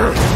Ugh.